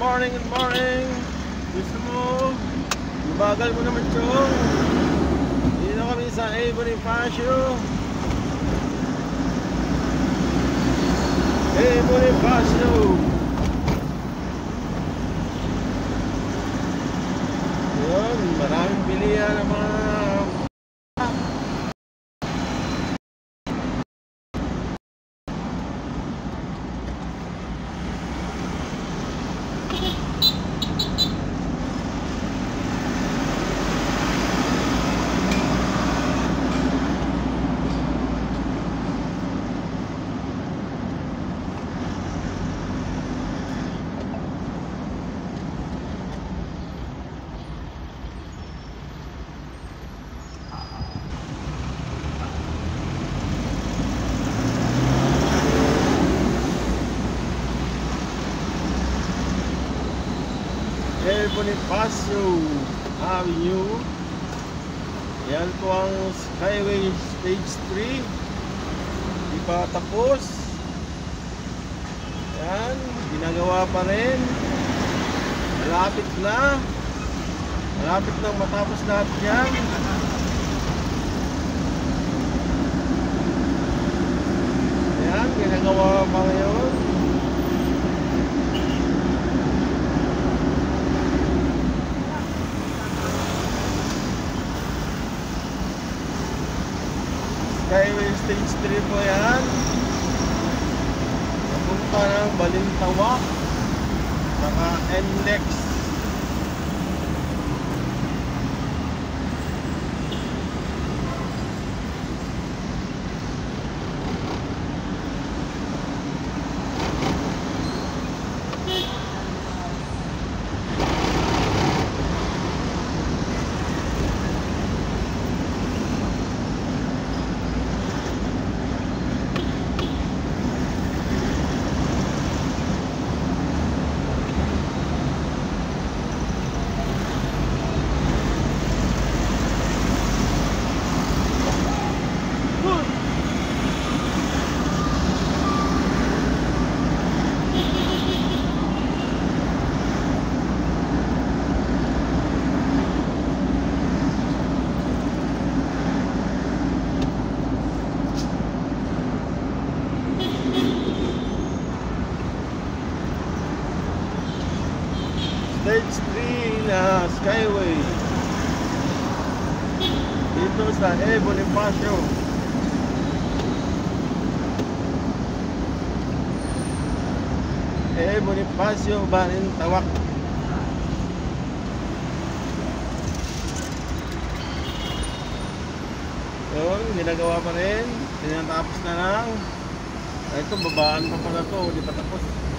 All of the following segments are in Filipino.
morning, good morning. Gusto mo? Bagal mo naman, Chong. Dito kami sa A. Bonifacio. A. Bonifacio. Yun, maraming bilihan ng mga El Bonifacio Avenue. Yan po ang Skyway Stage 3. Di tapos. Yan, ginagawa pa rin. Malapit na. Malapit na matapos lahat yan. Yan, ginagawa pa ngayon. Skyway Stage 3 po yan. Papunta ng Balintawak. Saka NLEX. Stage 3 na Skyway. Dito sa E. Bonifacio. E. Bonifacio, Balintawak. Yun, ginagawa pa rin. Tinatapos na lang. Ito, babaan pa pala to. Hindi pa tapos.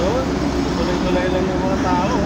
Yun, tuloy-tuloy lang yung mga tao.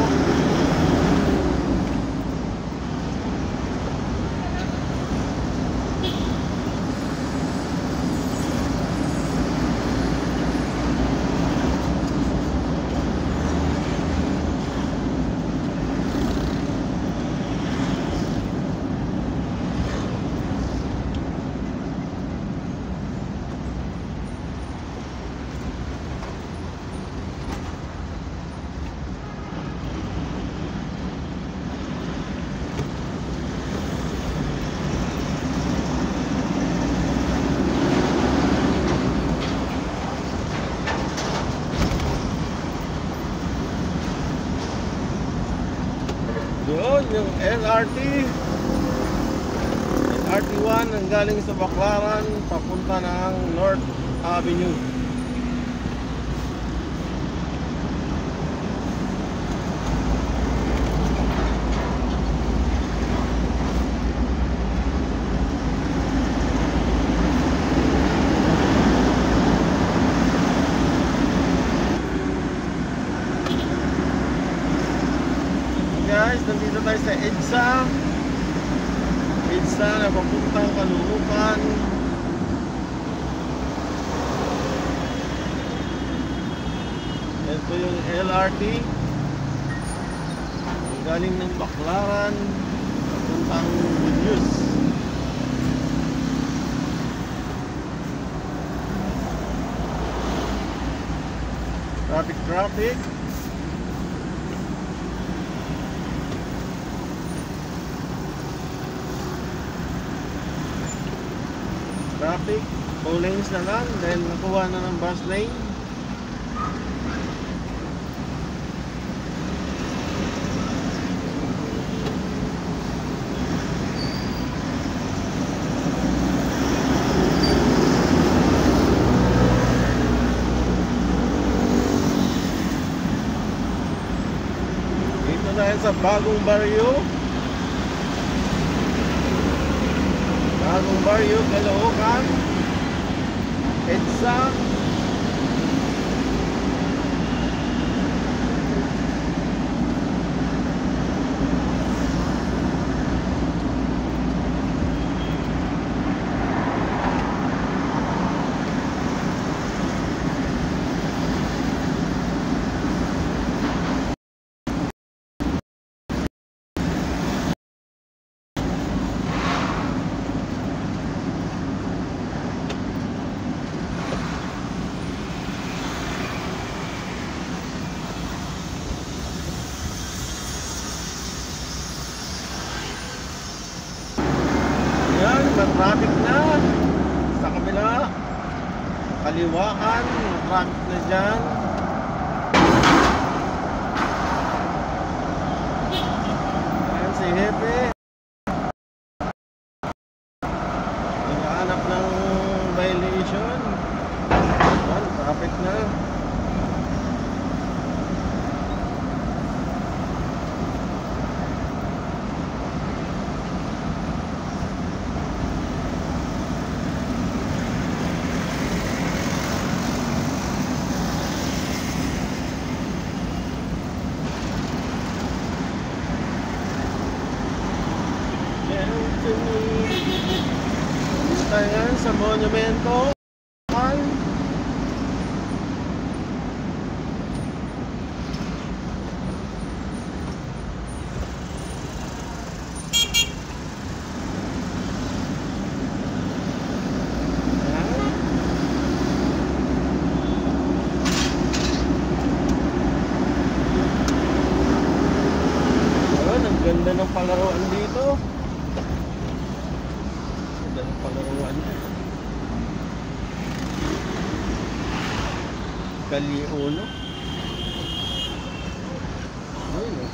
oh. Yung LRT. LRT1 ang galing sa Baclaran papunta ng North Avenue. Guys, nandito tayo sa EDSA. EDSA na papuntang Caloocan. Ito yung LRT. Galing ng Baclaran, papuntang Bunyus. Traffic, traffic. Traffic, four lanes na lang dahil nakuha na ng bus lane. Dito na sa bagong baryo. Bagong baryo, Caloocan. EDSA. Yan, matraffic na. Sa kabila. Kaliwaan, matraffic na dyan. Yan si Hepe. Naghahanap ng violation. Yan, traffic na. Tayo sa monumento. Ay. Ayan. Ang ganda ng palaruan dito. Ganda ng palaruan niya. Kaliuno. Ayun oh.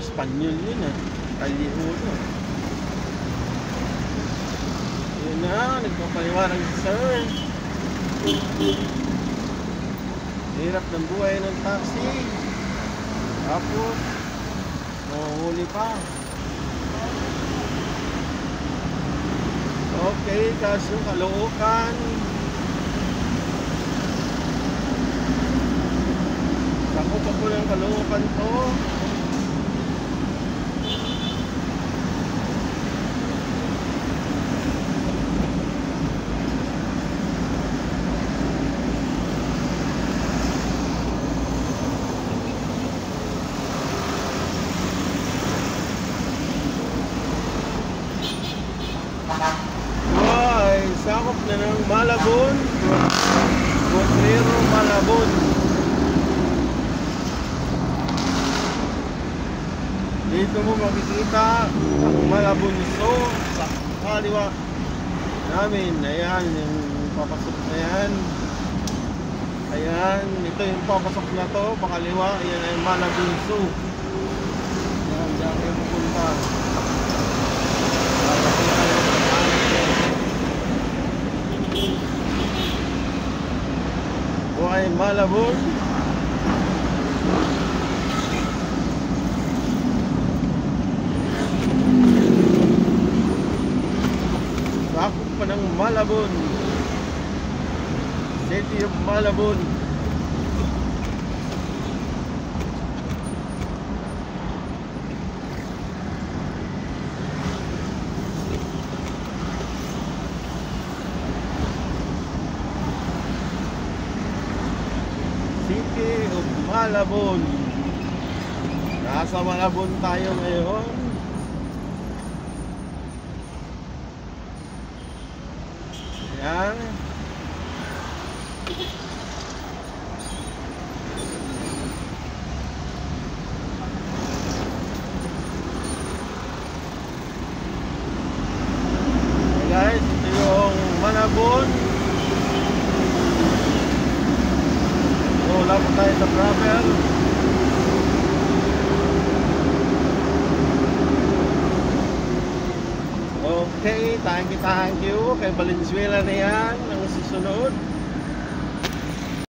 Espanyol yun ah. Kaliuno. Yun na, nagpapaliwanag si sir. Hirap ng buhay ng taxi. Tapos, mahuhuli pa. Okay, kaso kalookan. Ako pa po ng kalookan to. Ay, sakop na ng Malabon. Potrero Malabon. Dito mo makikita ang Malabonso sa kaliwa namin. Ayan, yung papasok na yan. Ayan, ito yung papasok na to, pakaliwa. Ayan ay Malabonso. Ayan, diyan kayo pupunta. Buhay Malabon. Sakop pa ng Malabon. City of Malabon. City of Malabon. Nasa Malabon tayo ngayon. Hey guys, ito yung Malabon. So, wala po tayo sa travel. Okay, thank you, thank you. Kay Valenzuela na yan ang susunod.